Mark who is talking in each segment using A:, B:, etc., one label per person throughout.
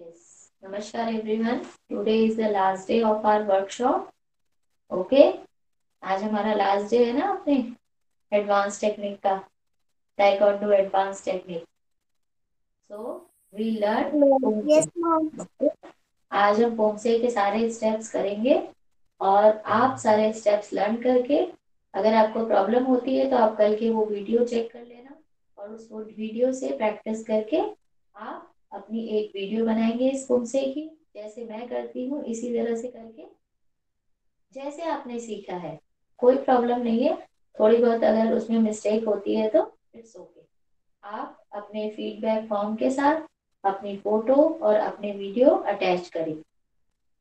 A: Yes. Namaskar everyone. Today is the last day of our workshop. Okay. आज हमारा last day है ना अपने एडवांस टेक्निक का taekwondo advance technique so we learn
B: Yes, ma'am.
A: आज हम पोमसे के सारे स्टेप्स करेंगे और आप सारे स्टेप्स लर्न करके अगर आपको प्रॉब्लम होती है तो आप कल के वो वीडियो चेक कर लेना और उस वीडियो से प्रैक्टिस करके आप अपनी एक वीडियो बनाएँगे इस पुमसे की जैसे मैं करती हूँ, इसी तरह से करके। जैसे आपने सीखा है, कोई प्रॉब्लम नहीं है। थोड़ी बहुत अगर उसमें मिस्टेक होती है तो इट्स ओके आप अपने फीडबैक फॉर्म के साथ अपनी फ़ोटो और अपने वीडियो अटैच करें।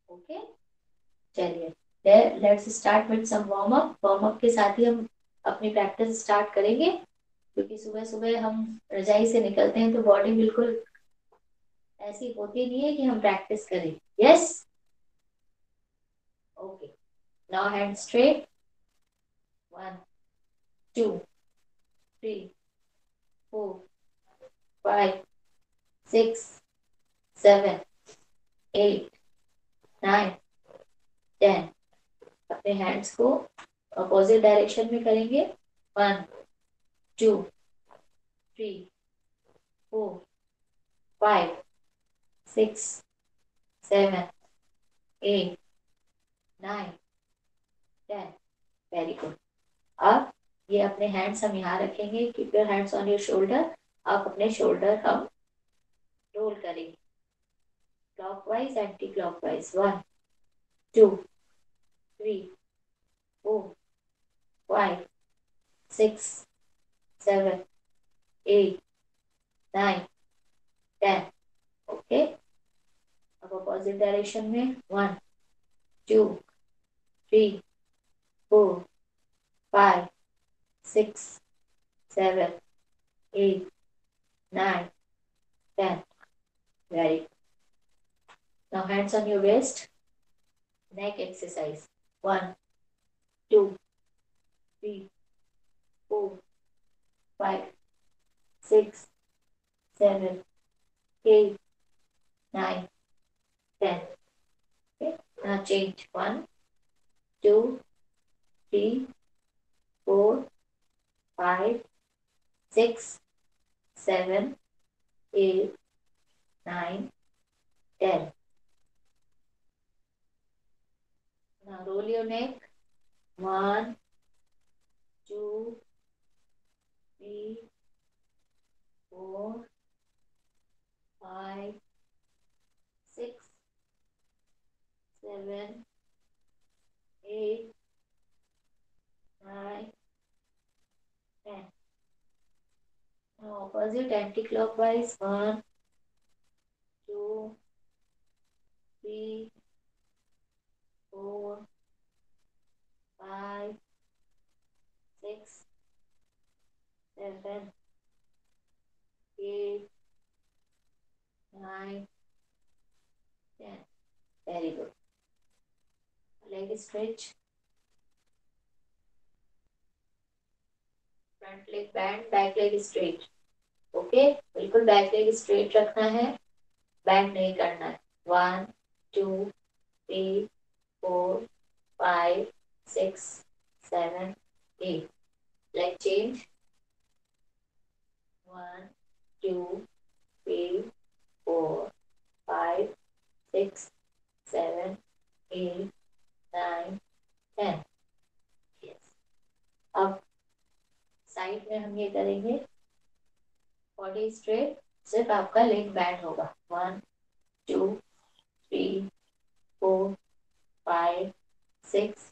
A: ओके चलिए let's start with some warm up warm up के साथ ही हम अपनी प्रैक्टिस स्टार्ट करेंगे। क्योंकि सुबह सुबह हम रजाई से निकलते हैं तो बॉडी बिल्कुल ऐसी होती नहीं है कि हम प्रैक्टिस करें। Yes okay now hand straight one two three four five six seven eight nine ten अपने हैंड्स को अपोजिट डायरेक्शन में करेंगे। One two three four five six seven eight nine ten very good अब ये अपने hands हम यहाँ रखेंगे. Keep your hands on your shoulder आप अपने शोल्डर हम रोल करेंगे. Clockwise anti clockwise one two three four five six seven eight nine ten okay अब अपोजिट डायरेक्शन में one two three four five six seven eight nine ten very now hands on your waist neck exercise one two three four five six seven eight 9, 10. Okay. Now change 1, 2, 3, 4, 5, 6, 7, 8, 9, 10. Now roll your neck. 1, 2, 3, 4, 5, seven, eight, nine, ten. Now opposite anti-clockwise. One, two, three, four, five, six, seven, eight, nine, ten. Very good. Leg stretch. Front leg bend back leg straight okay बिल्कुल back leg straight रखना है। Bend नहीं करना है। One two three four five six seven eight leg change one two three four, five, six, seven, eight, nine ten yes अब side में हम ये करेंगे बॉडी स्ट्रेट सिर्फ़ आपका लेग बैंड होगा। One two three four five six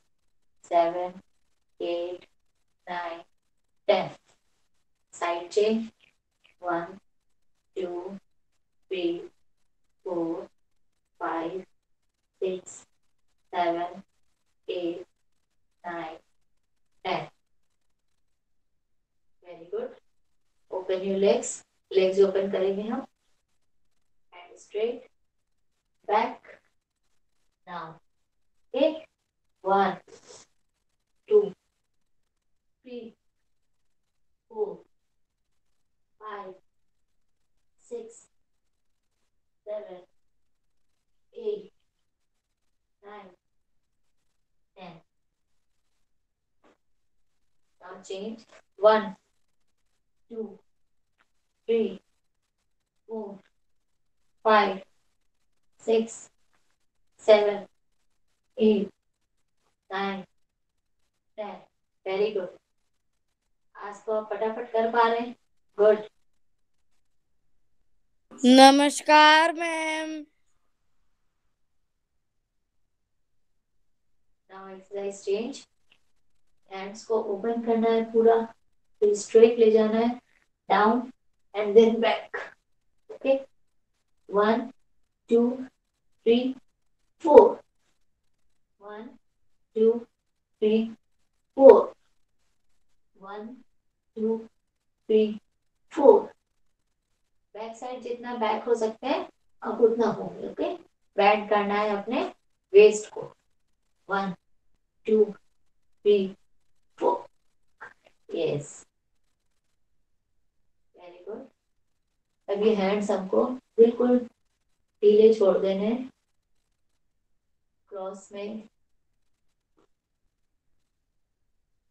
A: seven eight nine ten side change one two three four five six seven 8, 9, 10. Very good. Open your legs. Legs open करेंगे हम. And straight. Back. Now. Okay. 10. Now change 1, 2, 3, 4, 5, 6, 7, 8, 9, 10. Very good. आज तो आप फटाफट कर पा रहे हैं गुड
B: नमस्कार मैम
A: एक्सरसाइज चेंज हैंड्स को ओपन करना है पूरा. फिर स्ट्रेट ले जाना है. Down and then back okay one two three four one two three four one two three four back side जितना बैक हो सकते हैं, अब उतना होंगे ओके बैंड करना है अपने वेस्ट को. One two three four yes very good अब ये हैंड्स हमको बिल्कुल ढीले छोड़ देने क्रॉस में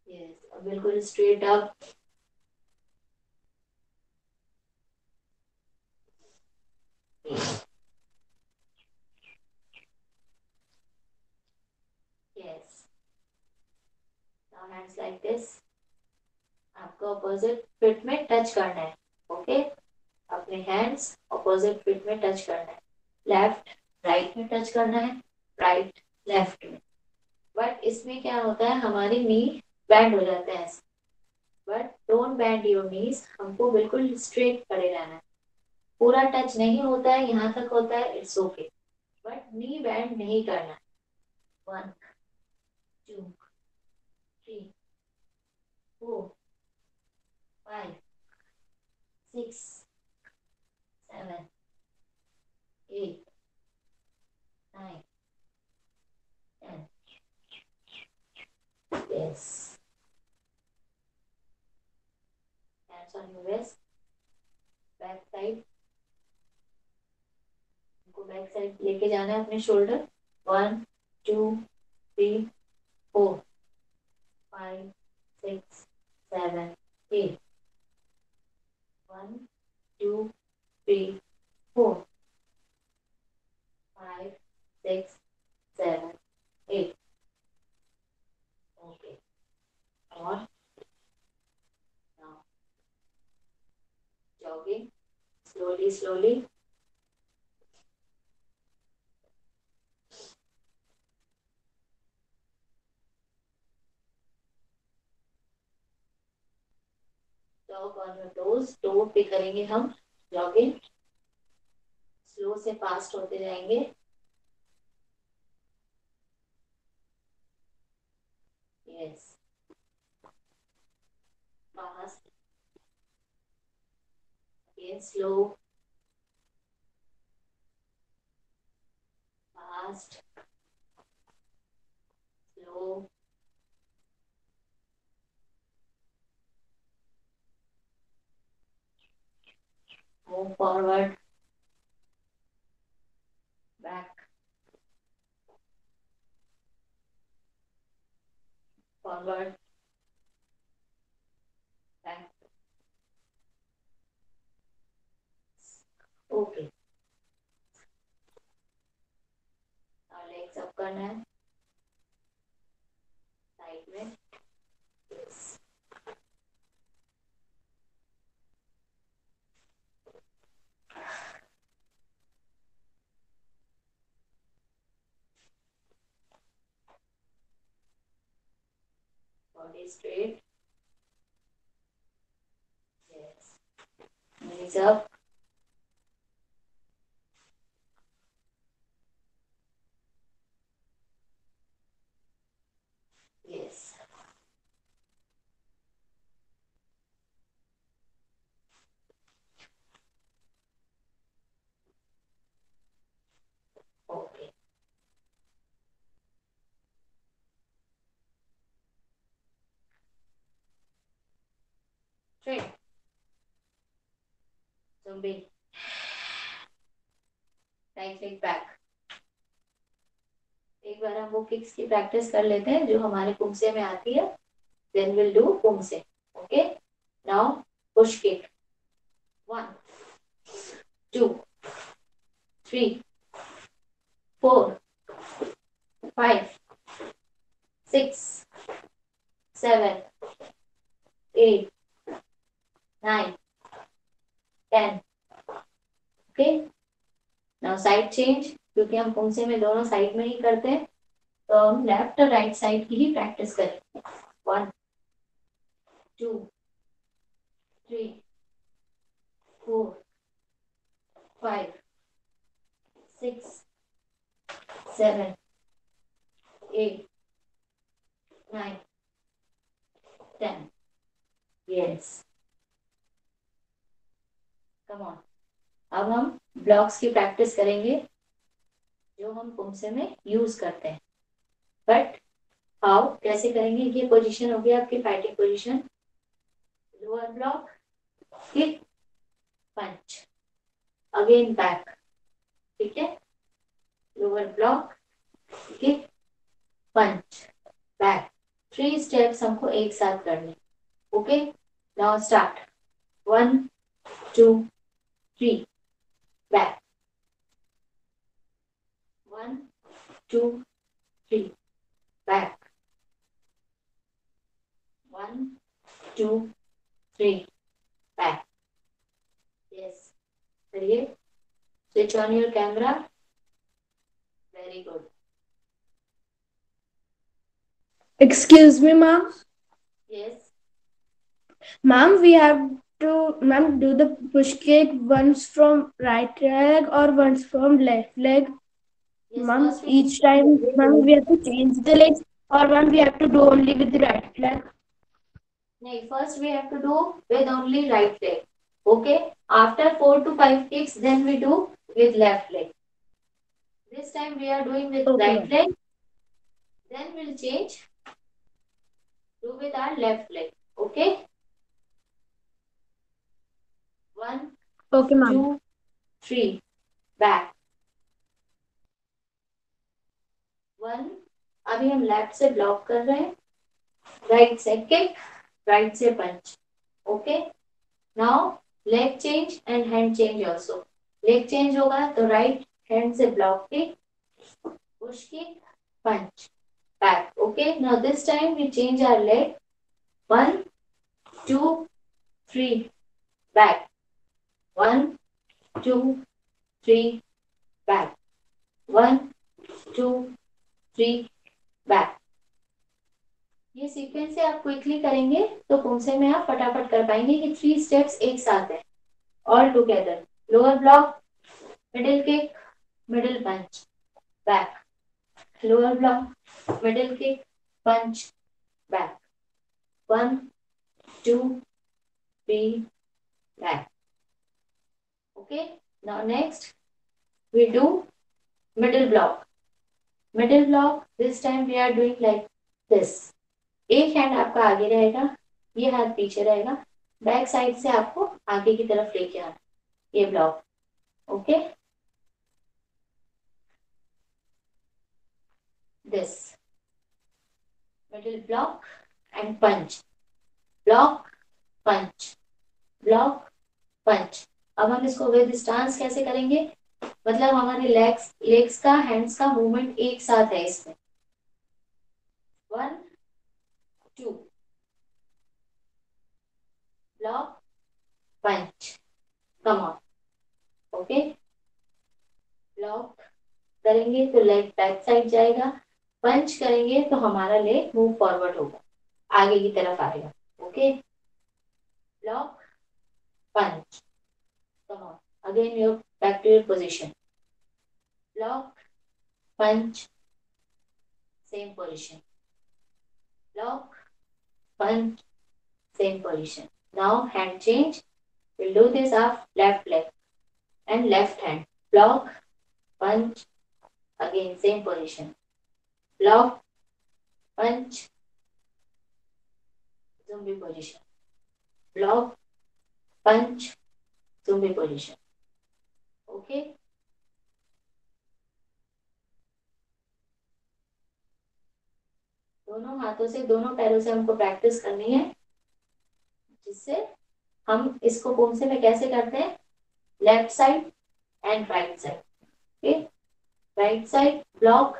A: यस अब बिल्कुल straight up yes now hands like this opposite feet में टच करना है ओके अपने हैंड्स अपोजिट फिट में टच करना है। लेफ़्ट राइट में टच करना है राइट लेफ़्ट में। बट इसमें क्या होता है, हमारी नी बैंड हो जाते हैं but don't bend your knees हमको बिल्कुल स्ट्रेट खड़े रहना है। पूरा टच नहीं होता है, यहाँ तक होता है it's okay but knee bend नहीं करना one two three four five six seven eight nine ten yes. Hands on your waist back side. को बैक साइड लेके जाना है अपने shoulder one two three four five six seven eight One, two, three, four, five, six, seven, eight. Okay. Or now jogging slowly, slowly. करेंगे हम. Jogging slow से fast होते जाएँगे. Yes slow fast move forward back. Forward back. Okay straight. Yes. Knees up. Straight. Zombie. Right leg back. एक बार हम वो kicks की practice कर लेते हैं जो हमारे कुमसे में आती है then we'll do pumse. Okay. Now push kick. One, two, three, four, five, six, seven, eight, nine, ten. Okay. Now side change क्योंकि हम पुंसे में दोनों साइड में ही करते हैं तो हम लेफ़्ट और राइट साइड की ही प्रैक्टिस करेंगे one two three four five six seven eight nine ten yes come on अब हम ब्लॉक्स की प्रैक्टिस करेंगे, जो हम पुमसे में यूज़ करते हैं। बट हाउ कैसे करेंगे? ये पोजीशन हो गया आपकी fighting position lower block kick punch again back ठीक है? Lower block kick punch back three steps हमको एक साथ करने। Okay now start one two Three back one two three back. One, two, three, back. Yes. Ready? Switch on your camera. Very good.
B: Excuse me, ma'am.
A: Yes.
B: Ma'am, we have to, ma'am, do the push kick once from right leg or once from left leg.
A: Yes,
B: Ma'am, each time, ma'am, we have to change the legs or ma'am, we have to do only with the right leg.
A: No, first we have to do with only right leg. Okay. After four to five kicks, then we do with left leg. This time we are doing with
B: Okay.
A: right leg. Then we'll change. Do with our left leg. Okay. One,
B: Okay,
A: two, three, back. One अभी हम left से block कर रहे हैं. Right से kick right से punch okay now leg change and hand change also leg change होगा तो राइट हैंड से block kick push kick punch back okay now this time we change our leg one two three back one two three back one two three back ये sequence से आप quickly करेंगे तो poomsae में आप फटाफट कर पाएँगे कि थ्री स्टेप्स एक साथ है। All together lower block middle kick middle punch back lower block middle kick punch back one two three back okay now next we do middle block. Middle block this time we are doing like this एक hand आपका आगे रहेगा, ये हाथ पीछे रहेगा back side से आपको आगे की तरफ़ लेके आना ये block okay this middle block and punch block punch block punch अब हम इसको विद स्टांस कैसे करेंगे? मतलब हमारे लेग्स लेग्स का हैंड्स का मूवमेंट एक साथ है इसमें। One two block punch come on okay block करेंगे तो लेग बैक साइड जाएगा। पंच करेंगे तो हमारा लेग मूव फॉरवर्ड होगा, आगे की तरफ़ आएगा okay block punch come out. Again, you're back to your position. Block, punch, same position. Block, punch, same position. Now hand change. We'll do this up, left leg and left hand. Block, punch, again same position. Block, punch, zombie position. Block, punch, zombie position okay? तो दोनों हाथों से, दोनों पैरों से हमको practice करनी है, जिससे हम इसको पोमसे में कैसे करते हैं? Left side and right side okay right side block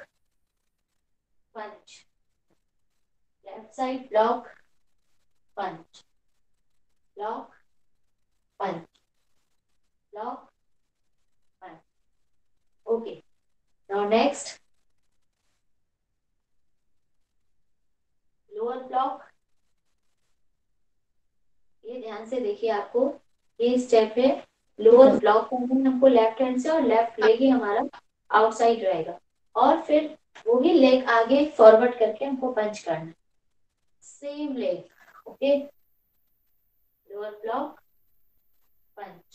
A: punch left side block punch block, punch. Block punch okay. Now next. Lower block. ये ध्यान से देखिए आपको, ये स्टेप है। लोअर ब्लॉक करना हमको लेफ़्ट हैंड से और लेफ़्ट लेग ही हमारा आउटसाइड रहेगा। और फिर वो ही लेग आगे फॉरवर्ड करके हमको पंच करना same leg okay lower block punch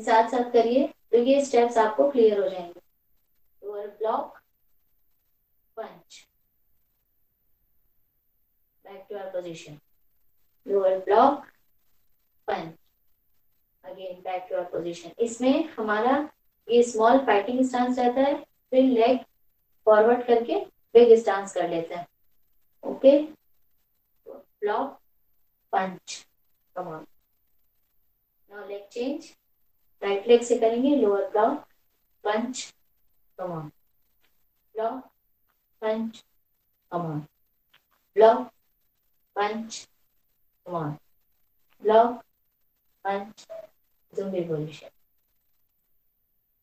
A: साथ साथ करिए तो ये स्टेप्स आपको क्लियर हो जाएँगे। Lower block punch back to our position lower block punch again back to our position इसमें हमारा ये स्मॉल फाइटिंग स्टांस रहता है, फिर लेग फॉरवर्ड करके बिग स्टांस कर लेते हैं। Okay block punch come on now leg right leg से करेंगे lower block punch come on block punch come on block punch come on block punch zombie position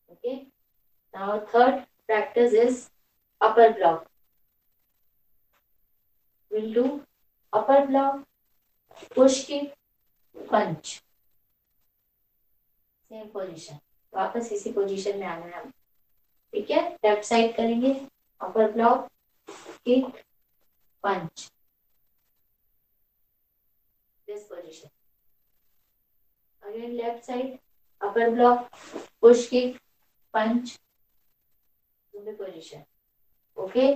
A: okay now third practice is upper block will do upper block push की punch same position वापस इसी position में आना है ठीक है? Left side करेंगे। Upper block kick punch this position again left side upper block push kick punch position okay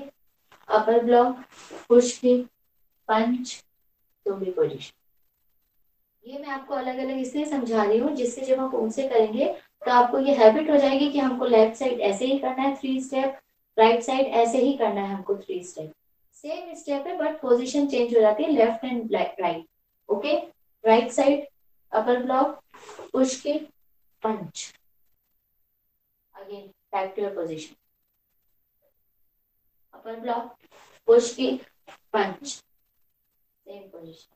A: upper block push kick punch position ये मैं आपको अलग अलग इसलिए समझा रही हूँ, जिससे जब हम उनसे करेंगे तो आपको ये हैबिट हो जाएगी कि हमको लेफ़्ट साइड ऐसे ही करना है थ्री स्टेप राइट साइड ऐसे ही करना है हमको थ्री स्टेप सेम स्टेप है बट पोजीशन चेंज हो जाती है left and right okay right side upper block push के punch again back to your position upper block push के punch same position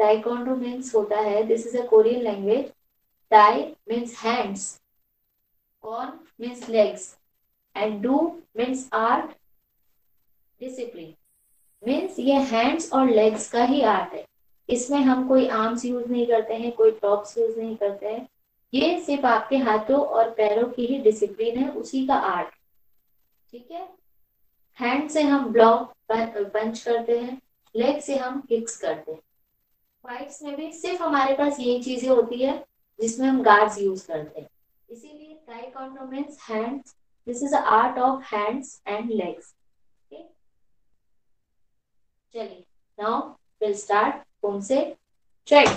A: taekwondo means होता है, this is a korean language. Tai means hands. Kon means legs. And do means art, discipline. Means ये hands और legs का ही art है. इसमें हम कोई आर्म्स यूज़ नहीं करते हैं, कोई टॉप्स यूज़ नहीं करते हैं. ये सिर्फ़ आपके हाथों और पैरों की ही डिसिप्लिन है, उसी का आर्ट ठीक है? हैंड से हम ब्लॉक पंच करते हैं. लेग से हम किक्स करते हैं. फाइट्स में भी सिर्फ़ हमारे पास यही चीज़ें होती है जिसमें हम गार्ड्स यूज़ करते हैं। इसीलिए taekwondo means hands this is art of hands and legs चलिए नाउ विल स्टार्ट होम से? ट्रेड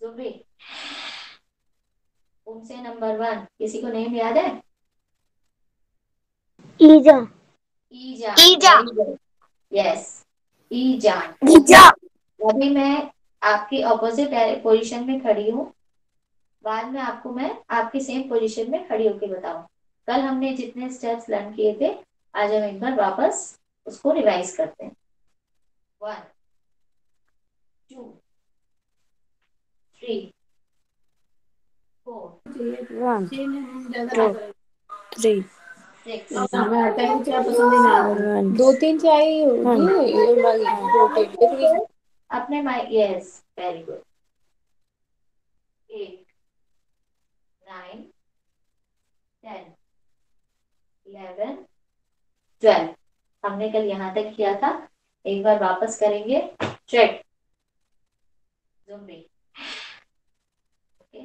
A: जुबी होम से नंबर वन किसी को नेम याद है?
B: ईजा
A: ईजा
B: ईजा
A: यस ईजा
B: ईजा
A: अभी मैं आपकी ऑपोजिट पोजीशन में खड़ी हूँ। बाद में आपको मैं आपकी सेम पोजीशन में खड़ी होकर बताऊँ। कल हमने जितने स्टेप्स लर्न किए थे आज हम एक बार वापस उसको रिवाइज करते हैं। One two three
B: four one
A: three
C: दो तीन चाय होगी
A: अपने my yes very good eight nine ten eleven twelve हमने कल यहाँ तक किया था। एक बार वापस करेंगे। Check zombie okay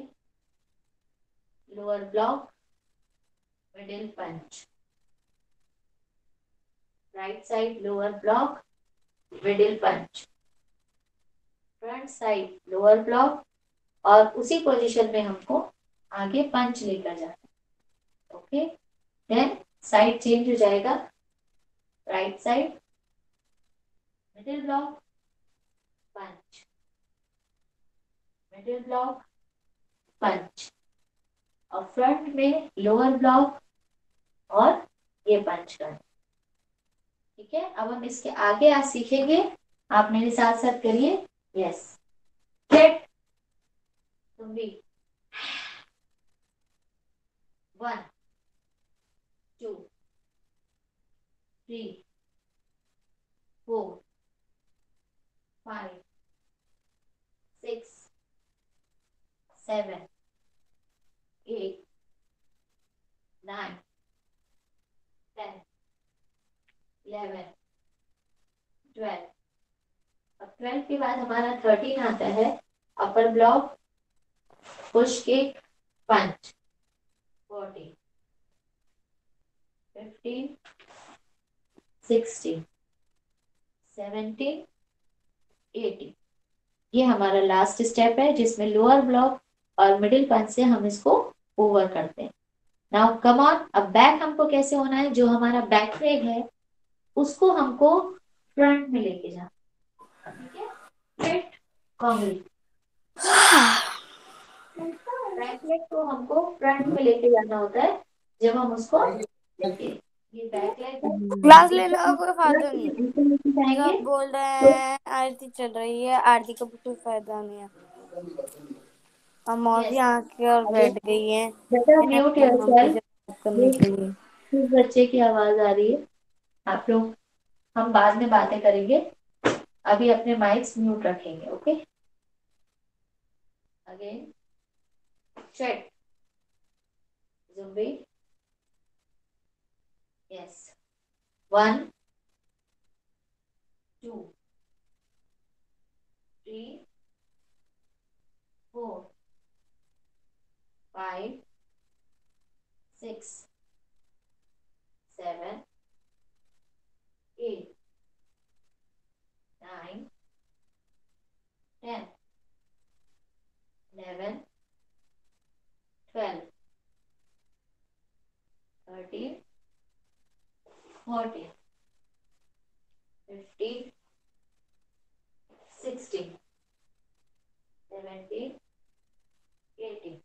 A: lower block middle punch right side lower block middle punch front side lower block और उसी पोजीशन में हमको आगे पंच लेकर जाना ओके देन साइड चेंज हो जाएगा। Right side middle block punch middle block punch और फ्रंट में लोअर ब्लॉक और ये पंच करना ठीक है? अब हम इसके आगे आज सीखेंगे। आप मेरे साथ साथ करिए। Yes. Get. Three. One. Two. Three. Four. Five. Six. Seven. Eight. Nine. Ten. Eleven. Twelve. अब ट्वेल्व के बाद हमारा थर्टीन आता है upper block push kick punch fourteen fifteen sixteen seventeen eighteen ये हमारा लास्ट स्टेप है, जिसमें लोअर ब्लॉक और मिडिल पंच से हम इसको ओवर करते हैं। नाउ कम ऑन अब बैक हमको कैसे होना है? जो हमारा बैक लेग है, उसको हमको फ्रंट में लेके जाना को हमको फ्रंट में लेके जाना होता है जब हम उसको
C: क्लास लेने का कोई फ़ायदा नहीं है बोल रहे हैं? आरती चल रही है। आरती का भी कोई फ़ायदा नहीं है। अब मौसी
A: Yes.
C: आके और बैठ गई है।
A: बच्चे की आवाज़ आ रही है। आप लोग हम बाद में बातें करेंगे। अभी अपने माइक्स म्यूट रखेंगे okay again check zombie yes one two three four five six seven, eight, nine, ten, eleven, twelve, thirteen, fourteen, fifteen, sixteen, seventeen, eighteen.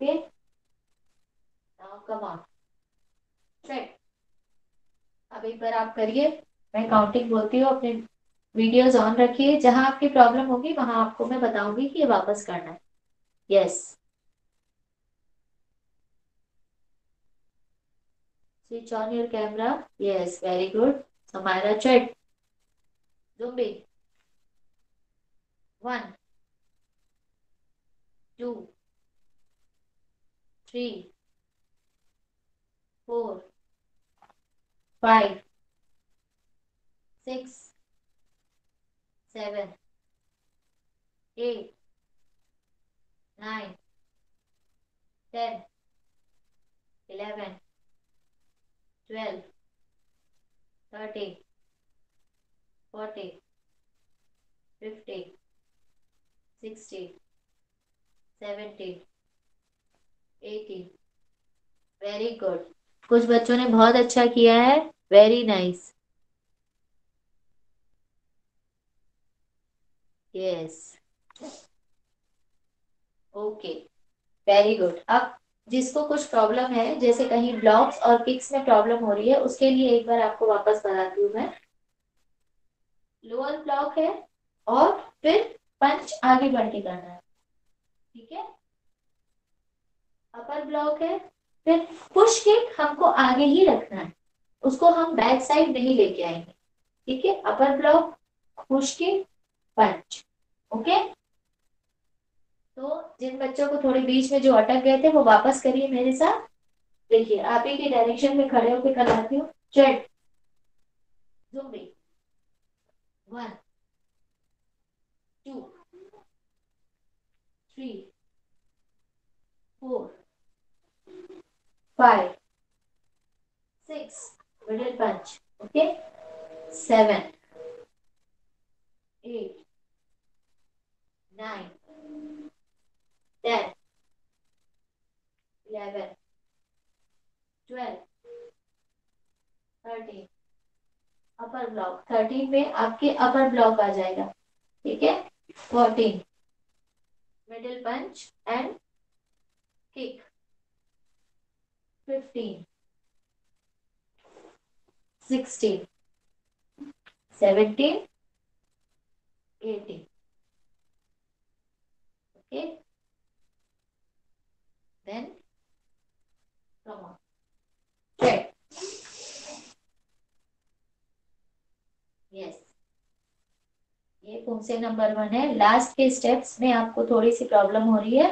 A: Okay? Now come on. Check. अब एक बार आप करिए। मैं काउंटिंग बोलती हूँ अपने videos on रखिए। जहाँ आपकी प्रॉब्लम होगी वहाँ आपको मैं बताऊँगी कि ये वापस करना है। Yes switch on your camera yes very good हमारा check zombie one two three four five, six, seven, eight, nine, ten, eleven, twelve, thirteen, fourteen, fifteen, sixteen, seventeen, eighteen. Very good. कुछ बच्चों ने बहुत अच्छा किया है very nice yes okay very good अब जिसको कुछ प्रॉब्लम है, जैसे कहीं ब्लॉक्स और पिक्स में प्रॉब्लम हो रही है, उसके लिए एक बार आपको वापस बताती हूँ मैं। लोअर ब्लॉक है और फिर पंच आगे बढ़ के करना है। ठीक है? अपर ब्लॉक है, फिर पुश किक हमको आगे ही रखना है। उसको हम बैक साइड नहीं लेके आएँगे। ठीक है? Upper block push kick punch, okay? तो जिन बच्चों को थोड़े बीच में जो अटक गए थे, वो वापस करिए मेरे साथ। देखिए, आप ही के डायरेक्शन में खड़े होकर कराती हूँ। चेट zombie one, two, three, four, five, six, middle punch, okay? Seven, eight nine, ten, eleven upper block thirteen में आपके अपर ब्लॉक आ जाएगा, ठीक है? Fourteen middle punch and kick fifteen sixteen seventeen eighteen okay then come on Check. Yes पुंसे number one है? Last के steps में आपको थोड़ी सी प्रॉब्लम हो रही है।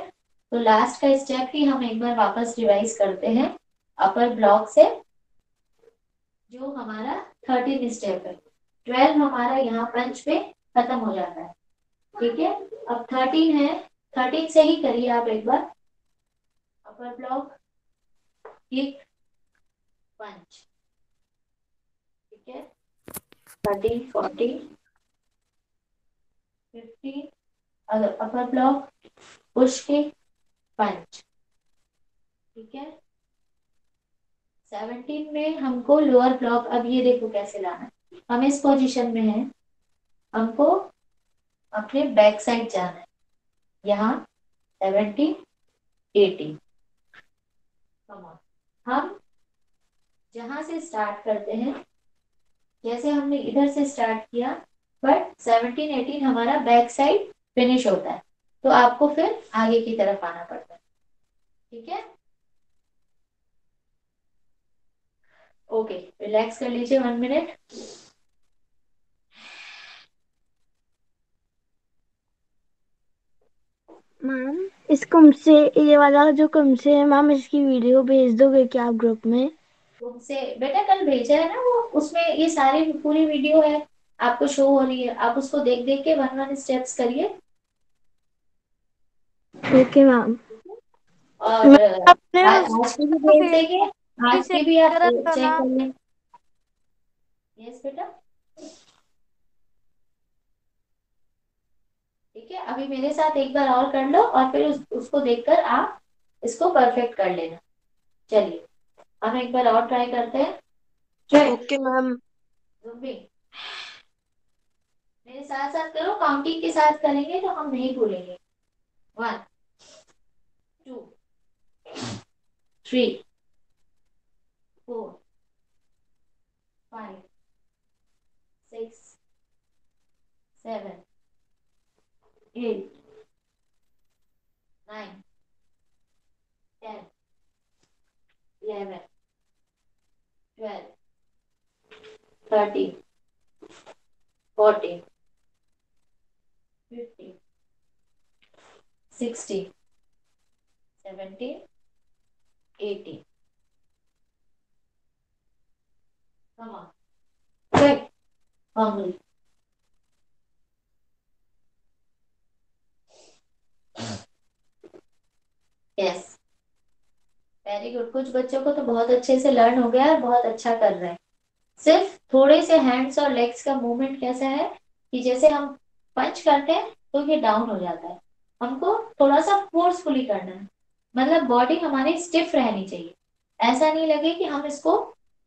A: तो लास्ट का स्टेप ही हम एक बार वापस रिवाइज करते हैं। अपर ब्लॉक से, जो हमारा थर्टीन स्टेप है। ट्वेल्व हमारा यहाँ पंच पे खत्म हो जाता है। ठीक है? अब थर्टीन है। थर्टीन से ही करिए आप एक बार। अपर ब्लॉक किक पंच ठीक है? Thirteen fourteen fifteen upper block push kick punch. ठीक है? सेवनटीन में हमको लोअर ब्लॉक अब ये देखो कैसे लाना है। हम इस पोजीशन में हैं। हमको अपने बैक साइड जाना है। यहाँ सेवेंटीन एटीन हम जहाँ से स्टार्ट करते हैं, जैसे हमने इधर से स्टार्ट किया बट सेवनटीन एटीन हमारा बैक साइड फिनिश होता है। तो आपको फिर आगे की तरफ़ आना पड़ता है। ठीक है? ओके रिलैक्स कर लीजिए वन मिनट।
B: मैम इस कुम से ये वाला जो कुम से है मैम इसकी वीडियो भेज दोगे क्या आप ग्रुप में?
A: तुमसे बेटा कल भेजा है ना वो उसमें ये सारी पूरी वीडियो है। आपको शो हो रही है। आप उसको देख देख के वन वन स्टेप्स करिए।
B: ओके मैम
A: और आज की भी भेज देंगे आज की भी आप चेक कर लें यस बेटा। ठीक है अभी मेरे साथ एक बार और कर लो और फिर उस, उसको देखकर आप इसको परफेक्ट कर लेना। चलिए हम एक बार और ट्राई करते हैं।
C: ओके मैम
A: मेरे साथ साथ करो काउंटिंग के साथ करेंगे तो हम नहीं भूलेंगे one two three four five six seven eight nine ten eleven twelve thirteen, fourteen, Yes. Very good कुछ बच्चों को तो बहुत अच्छे से लर्न हो गया है बहुत अच्छा कर रहे हैं। सिर्फ़ थोड़े से हैंड्स और लेग्स का मूवमेंट कैसा है कि जैसे हम पंच करते हैं तो ये डाउन हो जाता है। हमको थोड़ा सा फोर्सफुली करना है। मतलब बॉडी हमारी स्टिफ रहनी चाहिए। ऐसा नहीं लगे कि हम इसको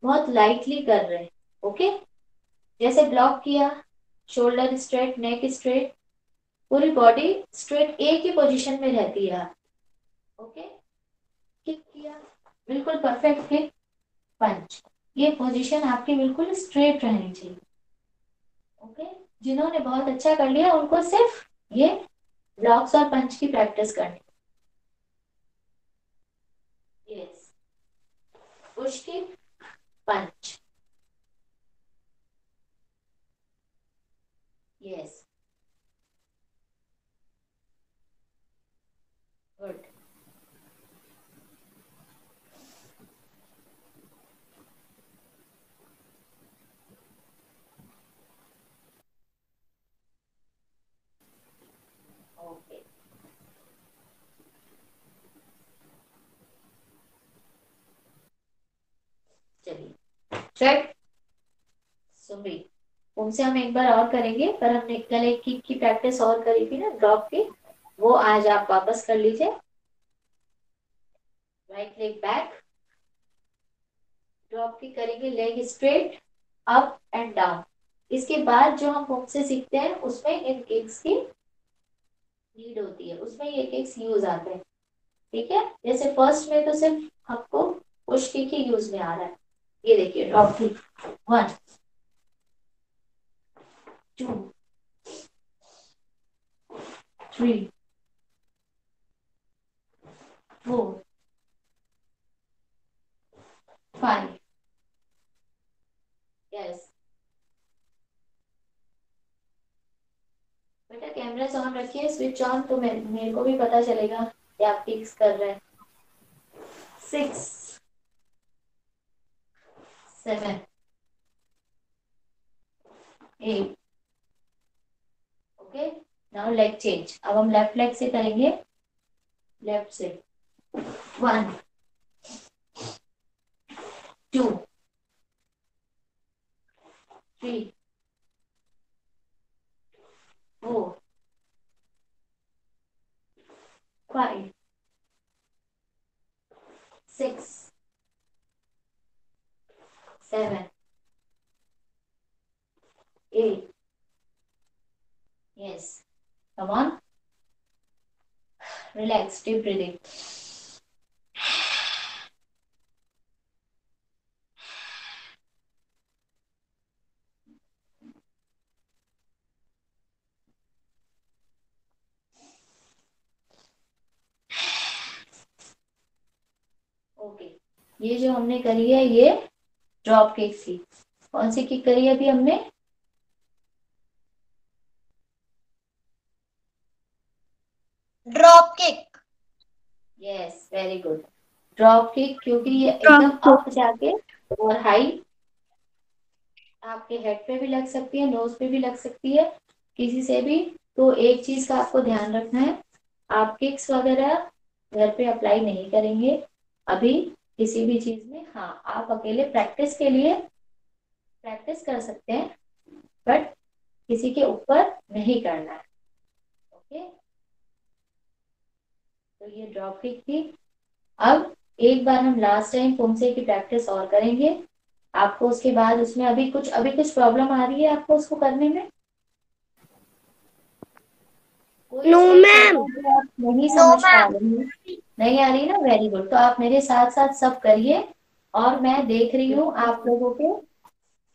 A: बहुत लाइटली कर रहे हैं ओके जैसे ब्लॉक किया शोल्डर स्ट्रेट नेक स्ट्रेट पूरी बॉडी स्ट्रेट एक ही पोजीशन में रहती है। ओके किक किया, बिल्कुल परफेक्ट किक पंच ये पोजीशन आपकी बिल्कुल स्ट्रेट रहनी चाहिए। ओके जिन्होंने बहुत अच्छा कर लिया, उनको सिर्फ़ ये ब्लॉक्स और पंच की प्रैक्टिस करनी। यस पुश की पंच यस गुड स्ट्रेट सुमरी उनसे हम एक बार और करेंगे, पर हमने कल एक किक की प्रैक्टिस और करी थी ना ड्रॉप की। वो आज आप वापस कर लीजिए। राइट लेग बैक ड्रॉप की करेंगे leg straight up and down इसके बाद जो हम बुक से सीखते हैं, उसमें इन किक्स की नीड होती है। उसमें ये किक्स यूज़ आते हैं। ठीक है? जैसे फ़र्स्ट में तो सिर्फ़ आपको पुश किक ही यूज़ में आ रहा है। ये देखिए drop kick one, two, three, four, five. Yes बेटा, कैमरा ऑन रखिए, स्विच ऑन तो मेरे को भी पता चलेगा कि आप फिक्स कर रहे हैं। Six seven eight okay now leg change अब हम लेफ़्ट लेग से करेंगे. लेफ़्ट से. One two three four, five, six, seven, eight. Yes. Come on. Relax. Deep breathing. ये जो हमने करी है ये ड्रॉप किक की कौन सी किक करी अभी हमने?
D: Drop kick
A: yes very good drop kick क्योंकि ये एकदम अप जाके और हाई आपके हेड पे भी लग सकती है नोज़ पे भी लग सकती है। किसी से भी तो एक चीज़ का आपको ध्यान रखना है। आप किक्स वगैरह घर पे अप्लाई नहीं करेंगे। अभी किसी भी चीज़ में हाँ आप अकेले प्रैक्टिस के लिए प्रैक्टिस कर सकते हैं बट किसी के ऊपर नहीं करना है ओके तो ये ड्रॉप किक थी। अब एक बार हम लास्ट टाइम पुमसे की प्रैक्टिस और करेंगे। आपको उसके बाद उसमें अभी कुछ अभी कुछ प्रॉब्लम आ रही है आपको उसको करने में? जो आप नहीं समझ पा. रही हैं। नहीं आ रही ना? वेरी गुड तो आप मेरे साथ साथ सब करिए और मैं देख रही हूँ आप लोगों के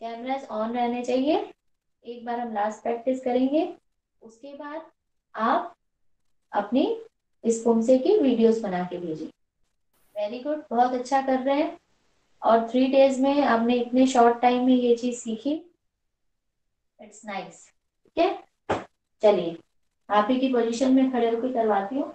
A: कैमरास ऑन रहने चाहिए। एक बार हम लास्ट प्रैक्टिस करेंगे। उसके बाद आप अपनी इस पुमसे की वीडियोस बना के भेजिए। वेरी गुड बहुत अच्छा कर रहे हैं। और थ्री डेज़ में आपने इतने शॉर्ट टाइम में ये चीज़ सीखी। इट्स नाइस ठीक है? चलिए। आप ही की पोजीशन में खड़े होकर करवाती हूँ।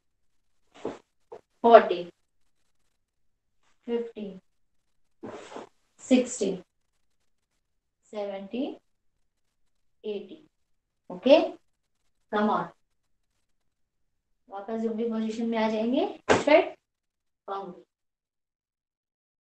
A: Fourteen, fifteen, sixteen, seventeen, eighteen. Okay? Come on. वापस जुम्बी पोजीशन में आ जाएँगे फिट पाउंड